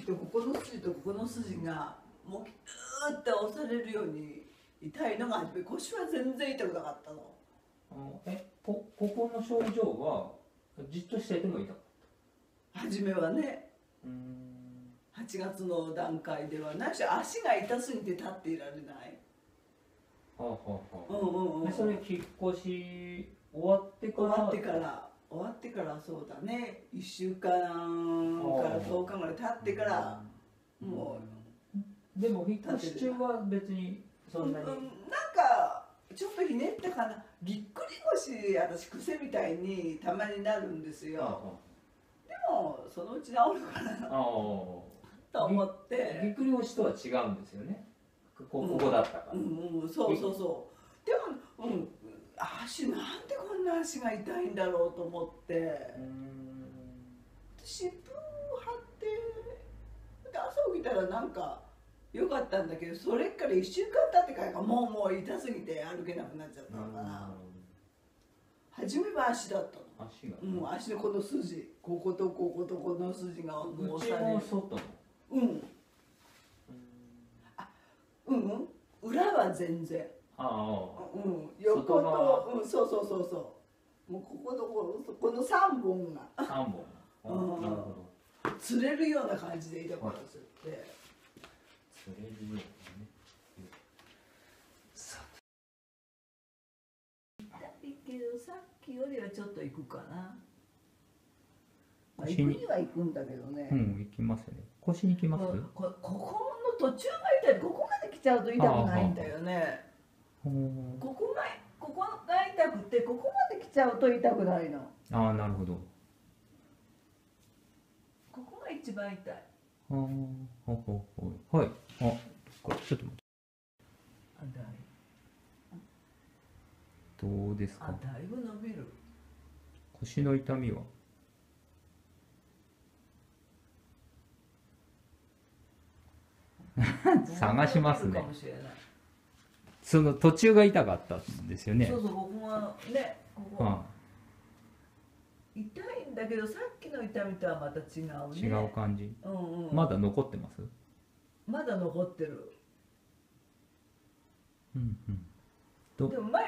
筋とここの筋とここの筋がもうギューって押されるように痛いのが初め腰は全然痛くなかったの。えこここの症状はじっとしていても痛かっ初めはね。たうーん。8月の段階ではないし足が痛すぎて立っていられない。はあはあはあ。うんうんうん。でそれ引っ越し終わってから終わってから終わってからそうだね。1週間から10日ぐらい経ってからもでも引っ越し中は別にう、うんん、そなに、なんかちょっとひねったかな。ぎっくり腰私癖みたいにたまになるんですあよ。あでもそのうち治るかな。と思っぎてっくり腰とは違うんですよね。ここだったから、うんうんそうそうそう。でもうん足なんでこんな足が痛いんだろうと思って。湿布貼ってで朝起きたらなんか良かったんだけどそれから1週間経ってからかもうもう痛すぎて歩けなくなっちゃったのかな。初めは足だったの。足が、うん、足のこの筋こことこことこの筋がもうされうん。うんうん。裏は全然。ああ。うん横とうんそうそうそうそうもうこことこのこの3本が。三本。あうん。なるほど。釣れるような感じで痛くなっちゃって、釣れるようにね。さ痛いけどさっきよりはちょっと行くかな、まあ、行くには行くんだけどね、うん行きますね腰に行きますここここの途中が痛いここまで来ちゃうと痛くないんだよねここがここが痛くてここまで来ちゃうと痛くないの。ああなるほど。ここが一番痛い。ああはい。あこれちょっと待って。どうですか？あだいぶ伸びる。腰の痛みは？探しますねその途中が痛かったんですよね。そうそうここがねここ、あ痛いんだけどさっきの痛みとはまた違うね。違う感じ。うんうん、まだ残ってます？まだ残ってる。うんうん。どでも前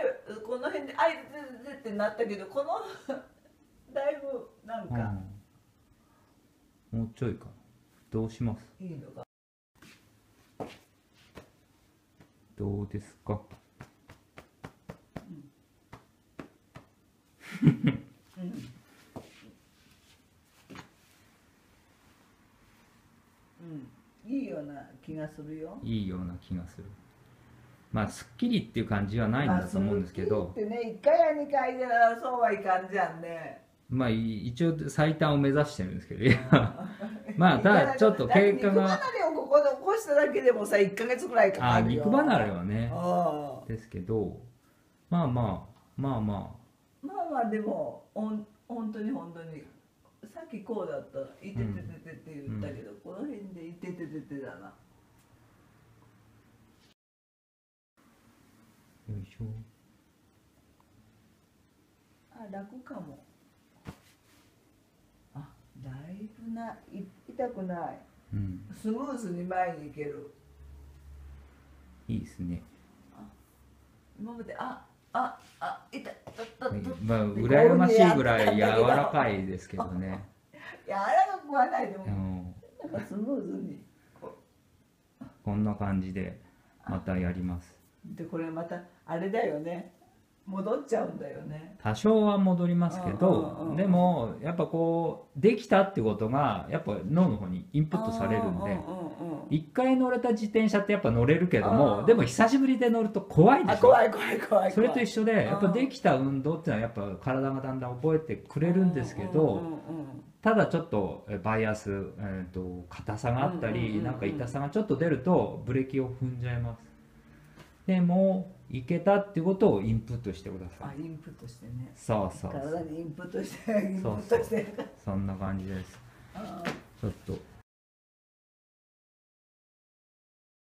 この辺で「あいててて」ってなったけどこの だいぶなんか。うん。もうちょいか。などうします？いいのかどうですか？うん。うん。いいような気がするよいいような気がするまあすっきりっていう感じはないん。だと思うん。ですけどまあすっきりってね1回や2回でそうはいかん。じゃん。ねまあい一応最短を目指してるんですけど。いやまあただちょっと経過が。肉離れをここで起こしただけでもさ1か月ぐらいかかあるよ。肉離れはね。ああですけど。まあまあまあままあまあでもほん本当に本当にさっきこうだったら「いてててて」って言ったけど、この辺で「いてててて」だな。あよいしょ。あ楽かも。あだいぶない痛くない。うん。スムーズに前に行ける。いいですね。今まであああ痛ったったまあ羨ましいぐらい柔らかいですけどね。柔らかくはないでもうん。なんかスムーズに。ここんな感じでまたやります。うでこれまたあれだよね戻っちゃうんだよね。多少は戻りますけどでもやっぱこうできたってことがやっぱ脳の方にインプットされるんで一回乗れた自転車ってやっぱ乗れるけどうんもでも久しぶりで乗ると怖いでしょあ怖い怖い怖いそれと一緒でんやっぱできた運動っていうのはやっぱ体がだんだん覚えてくれるんですけどただちょっとえバイアス、えー、と硬さがあったりなんか痛さがちょっと出るとブレーキを踏んじゃいますでもいけたってことをインプットしてください。あインプットしてね。そうそう体にインプットしてインプットして。そんな感じです。あちょっと